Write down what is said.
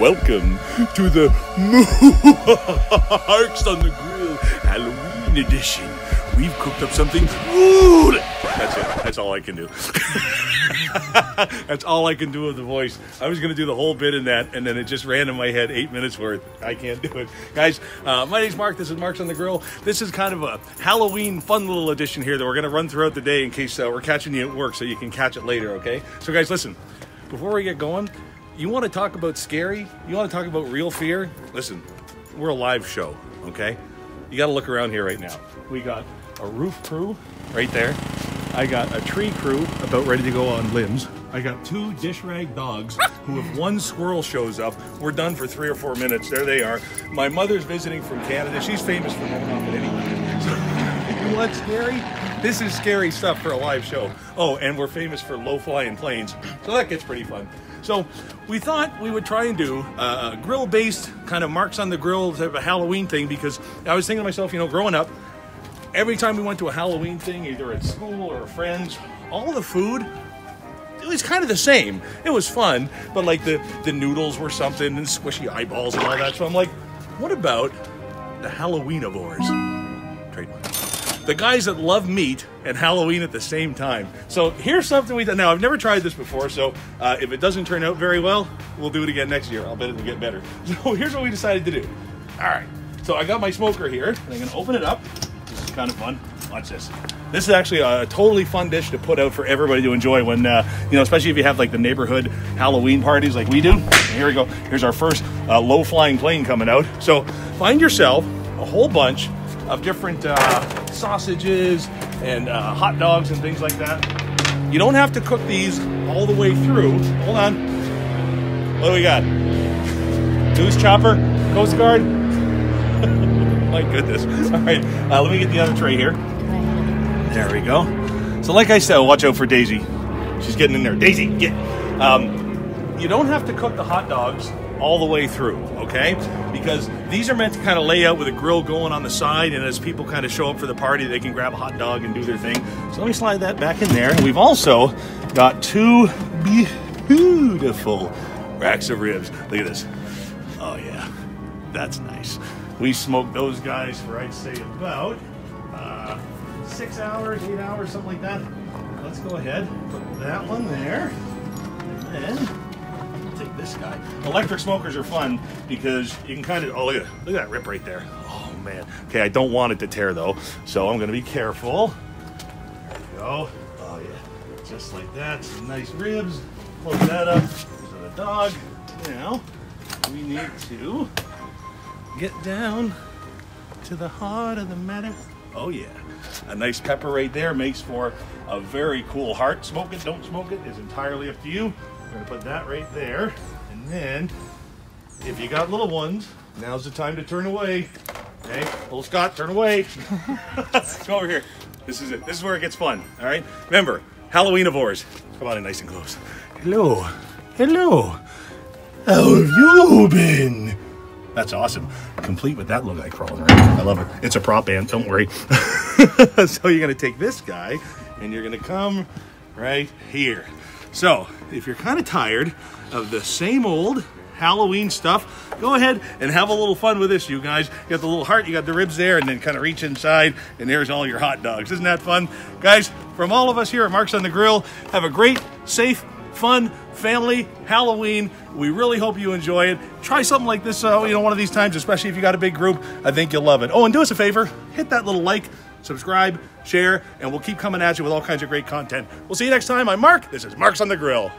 Welcome to the Marc's on the Grill Halloween edition. We've cooked up something. That's it. That's all I can do. That's all I can do with the voice. I was going to do the whole bit in that, and then it just ran in my head eight minutes worth. I can't do it. Guys, uh, my name's Marc. This is Marc's on the Grill. This is kind of a Halloween fun little edition here that we're going to run throughout the day in case uh, we're catching you at work so you can catch it later, okay? So, guys, listen, before we get going, you want to talk about scary? You want to talk about real fear? Listen, we're a live show, okay? You got to look around here right now. We got a roof crew right there. I got a tree crew about ready to go on limbs. I got two dish rag dogs who, if one squirrel shows up, we're done for three or four minutes. There they are. My mother's visiting from Canada. She's famous for going off at you want scary? This is scary stuff for a live show. Oh, and we're famous for low flying planes. So that gets pretty fun. So we thought we would try and do uh, a grill based kind of Marc's on the grill type of Halloween thing because I was thinking to myself, you know, growing up, every time we went to a Halloween thing, either at school or friends, all the food it was kind of the same. It was fun, but like the the noodles were something and squishy eyeballs and all that. So I'm like, what about the Halloweenivores? Trademark. The guys that love meat and Halloween at the same time. So here's something we now I've never tried this before. So uh, if it doesn't turn out very well, we'll do it again next year. I'll bet it'll get better. So here's what we decided to do. All right. So I got my smoker here. I'm gonna open it up. This is kind of fun. Watch this. This is actually a totally fun dish to put out for everybody to enjoy when, uh, you know, especially if you have like the neighborhood Halloween parties like we do. And here we go. Here's our first uh, low flying plane coming out. So find yourself a whole bunch of different uh, sausages and uh, hot dogs and things like that. You don't have to cook these all the way through. Hold on. What do we got? Goose chopper, Coast Guard. My goodness. All right, uh, let me get the other tray here. There we go. So, like I said, watch out for Daisy. She's getting in there. Daisy, get. Um, you don't have to cook the hot dogs all the way through, okay? Because these are meant to kind of lay out with a grill going on the side, and as people kind of show up for the party, they can grab a hot dog and do their thing. So let me slide that back in there. And we've also got two beautiful racks of ribs. Look at this. Oh yeah, that's nice. We smoked those guys for I'd say about uh, six hours, eight hours, something like that. Let's go ahead, put that one there, and then take this guy. Electric smokers are fun because you can kind of, oh, look at, look at that rip right there. Oh, man. Okay, I don't want it to tear, though, so I'm going to be careful. There we go. Oh, yeah. Just like that. Some nice ribs. Close that up. There's the dog. Now, we need to get down to the heart of the matter. Oh, yeah. A nice pepper right there makes for a very cool heart. Smoke it, don't smoke it is entirely up to you. We're gonna put that right there. And then, if you got little ones, now's the time to turn away. Okay, little Scott, turn away. Let's over here. This is it. This is where it gets fun. All right. Remember, Halloween of Halloweenivores. Come on in nice and close. Hello. Hello. How have you been? That's awesome. Complete with that little guy crawling around. I love it. It's a prop ant, don't worry. so you're gonna take this guy and you're gonna come right here. So if you're kind of tired of the same old Halloween stuff, go ahead and have a little fun with this, you guys. You got the little heart, you got the ribs there, and then kind of reach inside, and there's all your hot dogs. Isn't that fun? Guys, from all of us here at Marc's on the Grill, have a great, safe, fun family Halloween. We really hope you enjoy it. Try something like this, uh, you know, one of these times, especially if you got a big group. I think you'll love it. Oh, and do us a favor, hit that little like, subscribe, share, and we'll keep coming at you with all kinds of great content. We'll see you next time. I'm Marc. This is Marc's on the Grill.